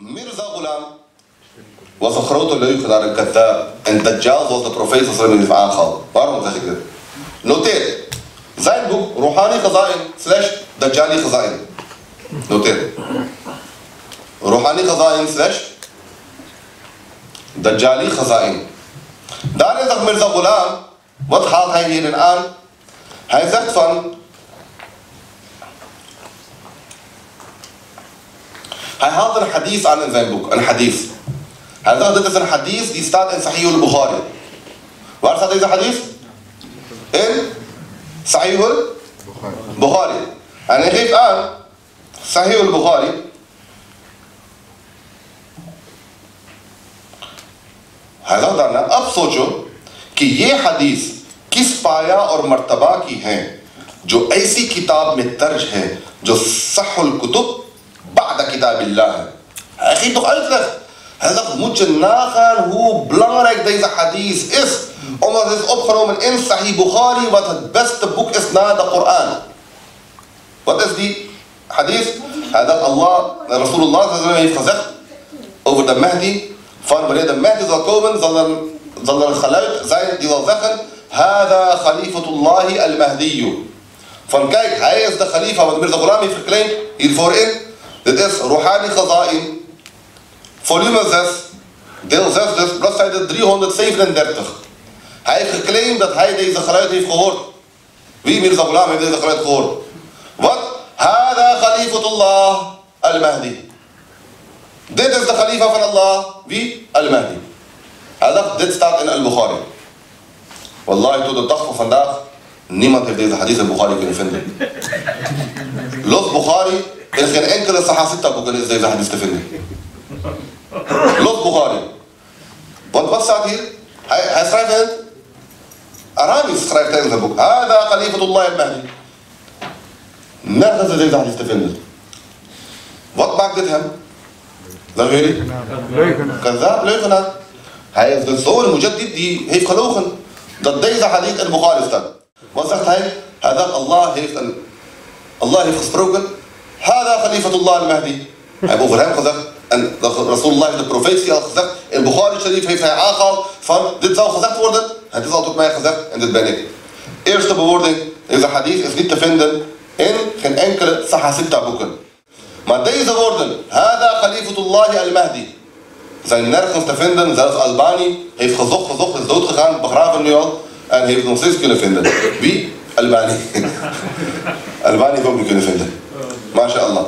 ميرزا غلام وصخرته اللي يخدع الكذاب الدجال was the prophet صلى الله عليه وسلم aangehaald. Waarom zeg ik dit? Noteer. Zijn boek Rouhani Ghazain slash Dajjali Ghazain. Noteer. Rouhani Ghazain slash Dajjali Ghazain. Daarin zegt Mirza Ghulam, wat haalt hij hierin aan? Hij zegt van هيحاضر حديث عن الذنبك الحديث هناخد انت الحديث دي ستات ان صحيح البخاري وعارف هذا الحديث ان صحيح البخاري انا جيت الان صحيح البخاري हजादाना अब सोचो कि ये हदीस किस पाया और मर्तबा की हैं जो ऐसी किताब में तर्ज है जो सहुल Qutub Ba'da kitabillah. Hij geeft toch uitleg. Hij zegt, moet je nagaan hoe belangrijk deze hadith is. Omdat het is opgenomen in Sahih Bukhari, wat het beste boek is na de Koran. Wat is die hadith? Hij dat Allah, Rasulullah heeft gezegd over de Mahdi. Van wanneer de Mahdi zal komen, zal er, zal er een geluid zijn die zal zeggen... Hada Khalifatullah al-Mahdiyu. Van kijk, hij is de Khalifa, wat de Koran heeft verkleind hiervoor in. Dit is Rouhani Khaza'in, volume 6, deel 6 dus, bladzijde 337. Hij geclaimd dat hij deze geluid heeft gehoord. Wie Mirza Ghulam heeft deze geluid gehoord? Wat? Hada Khalifatullah al-Mahdi. Dit is de khalifa van Allah. Wie? Al-Mahdi. Hij dacht, dit staat in Al-Bukhari. Wallahi, tot de dag van vandaag, niemand heeft deze hadith in Bukhari kunnen vinden. لوس بخاري الخرقان كده الساعة 6 الفجر إزاي زحمه استفني لوس بخاري. وانت بس عادي هاي هاي إنت؟ أرامي سرعك تاني زبوك هذا خليفة الله المهدي. نرخص إزاي زحمه استفني وطبعك تفهم ده غيري كذاب ليخنا هاي في الصور المجدد دي هي خلوخن. ضد الديزة حديث البخاري أستاذ. وصلت هاي هذا الله هيك Allah heeft, gesproken. Hada Khalifatullah al-Mahdi. Hij heeft over hem gezegd. En Rasulullah heeft de profetie al gezegd. In Bukhari Sharif heeft hij aangehaald van dit zal gezegd worden. Het is al tot mij gezegd en dit ben ik. Eerste bewoording. Deze hadith is niet te vinden in geen enkele Sahasita boeken. Maar deze woorden, Hada Khalifatullah al-Mahdi, zijn nergens te vinden. Zelfs Albani heeft gezocht, gezocht, is doodgegaan, begraven nu al. En heeft nog steeds kunnen vinden. Wie? Albani. Albani heeft ook niet kunnen vinden. MashaAllah.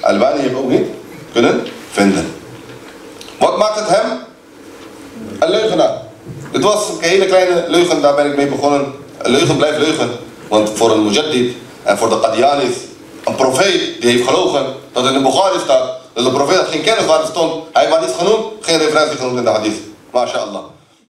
Albani heeft ook niet kunnen vinden. Wat maakt het hem? Een leugenaar. Dit was een hele kleine leugen, daar ben ik mee begonnen. Een leugen blijft leugen. Want voor een mujaddid en voor de Qadianis, een profeet die heeft gelogen dat in de Bukhari staat. Dus de profeet had geen kennis waar stond. Hij maar iets genoemd, geen referentie genoemd in de hadith. MashaAllah.